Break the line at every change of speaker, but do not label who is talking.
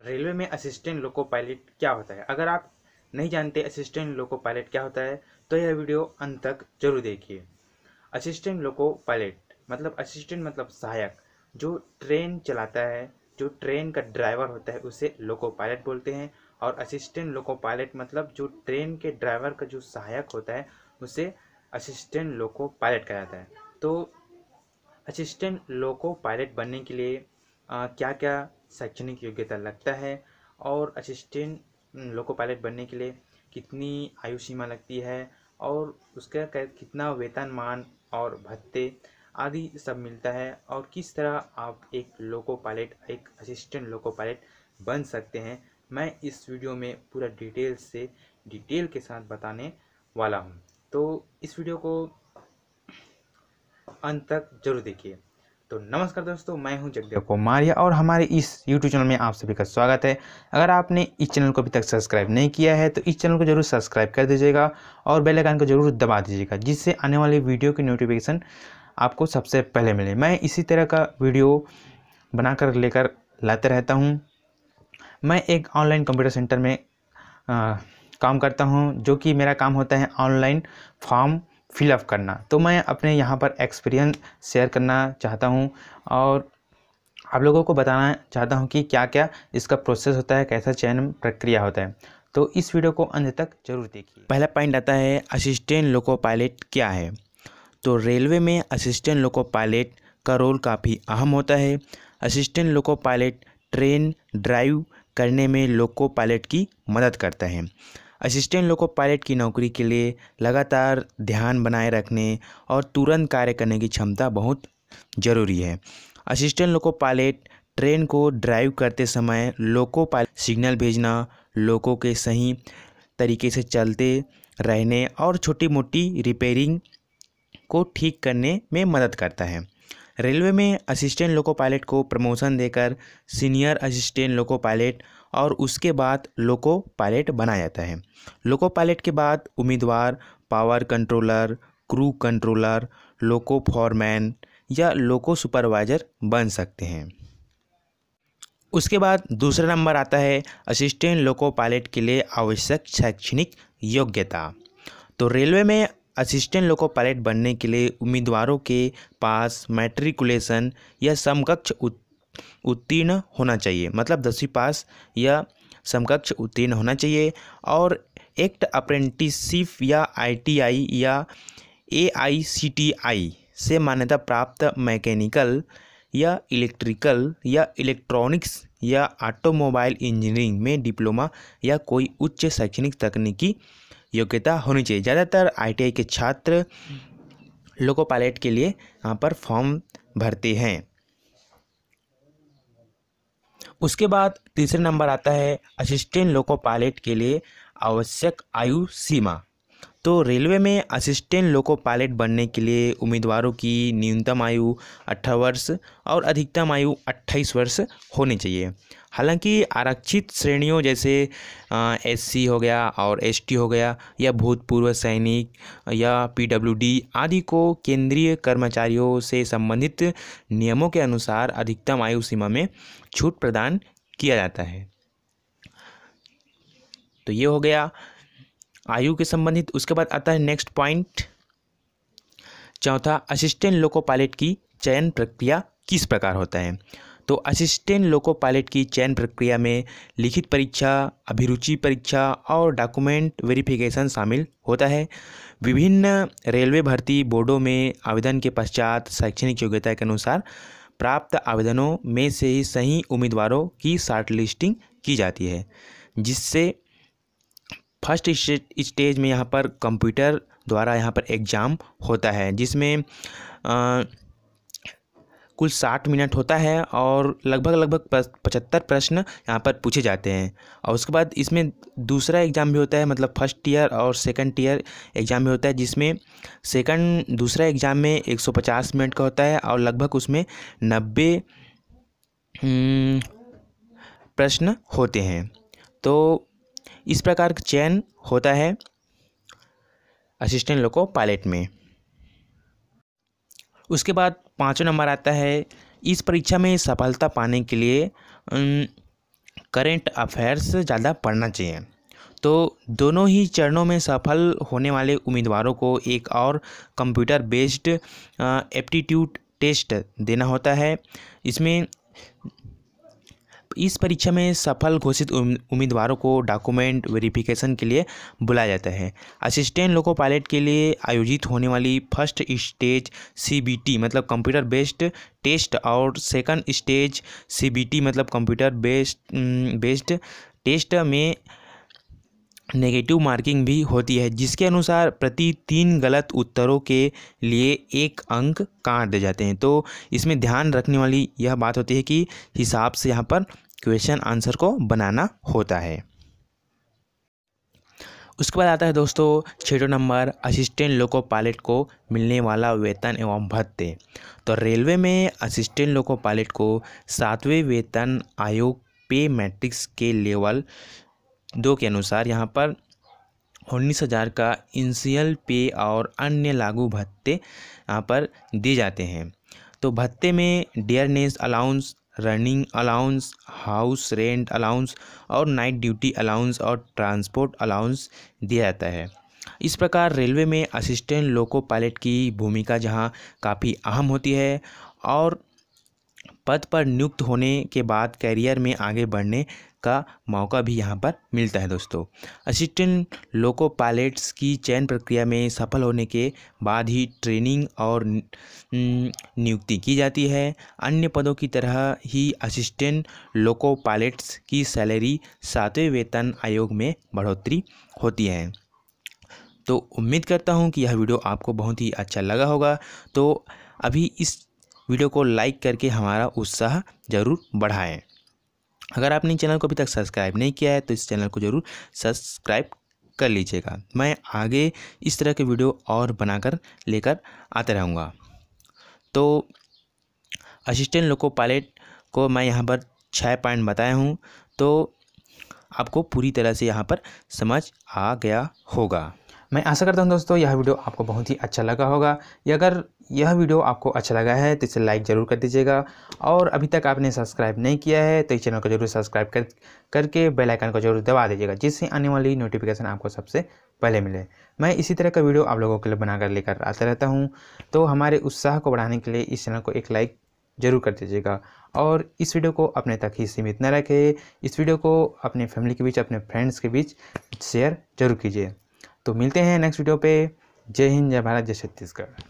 Railway में assistant loco pilot क्या होता है? अगर आप नहीं जानते असिस्टेंट लोको पायलट क्या होता है तो यह वीडियो अंत तक ज़रूर देखिए। असिस्टेंट लोको पायलट मतलब असिस्टेंट मतलब सहायक। जो ट्रेन चलाता है जो ट्रेन का ड्राइवर होता है उसे लोको पायलट बोलते हैं। और असिस्टेंट लोको पायलट मतलब जो ट्रेन के ड्राइवर का जो सहायक होता है उसे असिस्टेंट लोको पायलट कहा जाता है। तो असिस्टेंट लोको पायलट बनने के लिए आ, क्या क्या शैक्षणिक योग्यता लगता है और असिस्टेंट लोको पायलट बनने के लिए कितनी आयु सीमा लगती है और उसका कितना वेतनमान और भत्ते आदि सब मिलता है और किस तरह आप एक लोको पायलट एक असिस्टेंट लोको पायलट बन सकते हैं, मैं इस वीडियो में पूरा डिटेल से डिटेल के साथ बताने वाला हूँ। तो इस वीडियो को अंत तक ज़रूर देखिए। तो नमस्कार दोस्तों मैं हूँ जगदेव कुमारिया और हमारे इस यूट्यूब चैनल में आप सभी का स्वागत है। अगर आपने इस चैनल को अभी तक सब्सक्राइब नहीं किया है तो इस चैनल को ज़रूर सब्सक्राइब कर दीजिएगा और बेल आइकन को ज़रूर दबा दीजिएगा जिससे आने वाली वीडियो की नोटिफिकेशन आपको सबसे पहले मिले। मैं इसी तरह का वीडियो बनाकर लेकर लाते रहता हूँ। मैं एक ऑनलाइन कंप्यूटर सेंटर में आ, काम करता हूँ जो कि मेरा काम होता है ऑनलाइन फॉर्म फिलअप करना। तो मैं अपने यहाँ पर एक्सपीरियंस शेयर करना चाहता हूँ और आप लोगों को बताना चाहता हूँ कि क्या क्या इसका प्रोसेस होता है, कैसा चयन प्रक्रिया होता है। तो इस वीडियो को अंत तक ज़रूर देखिए। पहला पॉइंट आता है असिस्टेंट लोको पायलट क्या है? तो रेलवे में असिस्टेंट लोको पायलट का रोल काफ़ी अहम होता है। Assistant loco pilot train drive करने में लोको पायलट की मदद करता है। असिस्टेंट लोको पायलट की नौकरी के लिए लगातार ध्यान बनाए रखने और तुरंत कार्य करने की क्षमता बहुत ज़रूरी है। असिस्टेंट लोको पायलट ट्रेन को ड्राइव करते समय लोको पायलट सिग्नल भेजना लोको के सही तरीके से चलते रहने और छोटी मोटी रिपेयरिंग को ठीक करने में मदद करता है। रेलवे में असिस्टेंट लोको पायलट को प्रमोशन देकर सीनियर असिस्टेंट लोको पायलट और उसके बाद लोको पायलट बनाया जाता है। लोको पायलट के बाद उम्मीदवार, power controller, crew controller, loco foreman या लोको सुपरवाइज़र बन सकते हैं। उसके बाद दूसरा नंबर आता है, असिस्टेंट लोको पायलट के लिए आवश्यक शैक्षणिक योग्यता। तो रेलवे में असिस्टेंट लोको पायलट बनने के लिए उम्मीदवारों के पास मैट्रिकुलेशन या समकक्ष उत्तीर्ण होना चाहिए। मतलब दसवीं पास या समकक्ष उत्तीर्ण होना चाहिए और एक्ट अप्रेंटिसशिप या आईटीआई या एआईसीटीआई से मान्यता प्राप्त मैकेनिकल या इलेक्ट्रिकल या इलेक्ट्रॉनिक्स या ऑटोमोबाइल इंजीनियरिंग में डिप्लोमा या कोई उच्च शैक्षणिक तकनीकी योग्यता होनी चाहिए। ज़्यादातर आईटीआई के छात्र लोको पायलट के लिए यहाँ पर फॉर्म भरते हैं। उसके बाद तीसरे नंबर आता है असिस्टेंट लोको पायलट के लिए आवश्यक आयु सीमा। तो रेलवे में असिस्टेंट लोको पायलट बनने के लिए उम्मीदवारों की न्यूनतम आयु अट्ठारह वर्ष और अधिकतम आयु अट्ठाईस वर्ष होनी चाहिए। हालाँकि आरक्षित श्रेणियों जैसे एससी हो गया और एसटी हो गया या भूतपूर्व सैनिक या पीडब्ल्यूडी आदि को केंद्रीय कर्मचारियों से संबंधित नियमों के अनुसार अधिकतम आयु सीमा में छूट प्रदान किया जाता है। तो ये हो गया आयु के संबंधित। उसके बाद आता है नेक्स्ट पॉइंट चौथा असिस्टेंट लोको पायलट की चयन प्रक्रिया किस प्रकार होता है? तो असिस्टेंट लोको पायलट की चयन प्रक्रिया में लिखित परीक्षा, अभिरुचि परीक्षा और डॉक्यूमेंट वेरिफिकेशन शामिल होता है। विभिन्न रेलवे भर्ती बोर्डों में आवेदन के पश्चात शैक्षणिक योग्यता के अनुसार प्राप्त आवेदनों में से ही सही उम्मीदवारों की शार्ट लिस्टिंग की जाती है, जिससे फ़र्स्ट स्टेज में यहाँ पर कंप्यूटर द्वारा यहाँ पर एग्ज़ाम होता है जिसमें कुल साठ मिनट होता है और लगभग लगभग पचहत्तर प्रश्न यहाँ पर पूछे जाते हैं। और उसके बाद इसमें दूसरा एग्ज़ाम भी होता है मतलब फ़र्स्ट ईयर और सेकंड ईयर एग्ज़ाम भी होता है जिसमें सेकंड दूसरा एग्ज़ाम में 150 मिनट का होता है और लगभग उसमें नब्बे हम्म, प्रश्न होते हैं। तो इस प्रकार चयन होता है असिस्टेंट लोको पायलट में। उसके बाद पाँचवा नंबर आता है, इस परीक्षा में सफलता पाने के लिए करेंट अफेयर्स ज़्यादा पढ़ना चाहिए। तो दोनों ही चरणों में सफल होने वाले उम्मीदवारों को एक और कंप्यूटर बेस्ड एप्टीट्यूड टेस्ट देना होता है। इसमें इस परीक्षा में सफल घोषित उम्मीदवारों को डॉक्यूमेंट वेरिफिकेशन के लिए बुलाया जाता है। असिस्टेंट लोको पायलट के लिए आयोजित होने वाली फ़र्स्ट स्टेज सीबीटी मतलब कंप्यूटर बेस्ड टेस्ट और सेकंड स्टेज सीबीटी मतलब कंप्यूटर बेस्ड बेस्ड टेस्ट में नेगेटिव मार्किंग भी होती है, जिसके अनुसार प्रति तीन गलत उत्तरों के लिए एक अंक काट दे जाते हैं। तो इसमें ध्यान रखने वाली यह बात होती है कि हिसाब से यहाँ पर क्वेश्चन आंसर को बनाना होता है। उसके बाद आता है दोस्तों, छठो नंबर असिस्टेंट लोको पायलट को मिलने वाला वेतन एवं भत्ते। तो रेलवे में असिस्टेंट लोको पायलट को सातवें वेतन आयोग पे मैट्रिक्स के लेवल दो के अनुसार यहाँ पर उन्नीस हज़ार का इंसियल पे और अन्य लागू भत्ते यहाँ पर दिए जाते हैं। तो भत्ते में dearness allowance, running allowance, house rent allowance और नाइट ड्यूटी अलाउंस और ट्रांसपोर्ट अलाउंस दिया जाता है। इस प्रकार रेलवे में असिस्टेंट लोको पायलट की भूमिका जहाँ काफ़ी अहम होती है और पद पर नियुक्त होने के बाद कैरियर में आगे बढ़ने का मौका भी यहाँ पर मिलता है दोस्तों। असिस्टेंट लोको पायलट्स की चयन प्रक्रिया में सफल होने के बाद ही ट्रेनिंग और नियुक्ति की जाती है। अन्य पदों की तरह ही असिस्टेंट लोको पायलट्स की सैलरी सातवें वेतन आयोग में बढ़ोतरी होती है। तो उम्मीद करता हूँ कि यह वीडियो आपको बहुत ही अच्छा लगा होगा। तो अभी इस वीडियो को लाइक करके हमारा उत्साह ज़रूर बढ़ाएँ। अगर आपने चैनल को अभी तक सब्सक्राइब नहीं किया है तो इस चैनल को ज़रूर सब्सक्राइब कर लीजिएगा। मैं आगे इस तरह के वीडियो और बनाकर लेकर आते रहूँगा। तो असिस्टेंट लोको पायलट को मैं यहाँ पर छः पॉइंट बताया हूँ। तो आपको पूरी तरह से यहाँ पर समझ आ गया होगा। मैं आशा करता हूँ दोस्तों, यह वीडियो आपको बहुत ही अच्छा लगा होगा। या अगर यह वीडियो आपको अच्छा लगा है तो इसे लाइक ज़रूर कर दीजिएगा। और अभी तक आपने सब्सक्राइब नहीं किया है तो इस चैनल को ज़रूर सब्सक्राइब कर, करके बेल आइकन को ज़रूर दबा दीजिएगा, जिससे आने वाली नोटिफिकेशन आपको सबसे पहले मिले। मैं इसी तरह का वीडियो आप लोगों के लिए बनाकर लेकर आता रहता हूँ। तो हमारे उत्साह को बढ़ाने के लिए इस चैनल को एक लाइक ज़रूर कर दीजिएगा। और इस वीडियो को अपने तक ही सीमित न रखें। इस वीडियो को अपने फैमिली के बीच, अपने फ्रेंड्स के बीच शेयर ज़रूर कीजिए। तो मिलते हैं नेक्स्ट वीडियो पे। जय हिंद जय भारत जय छत्तीसगढ़।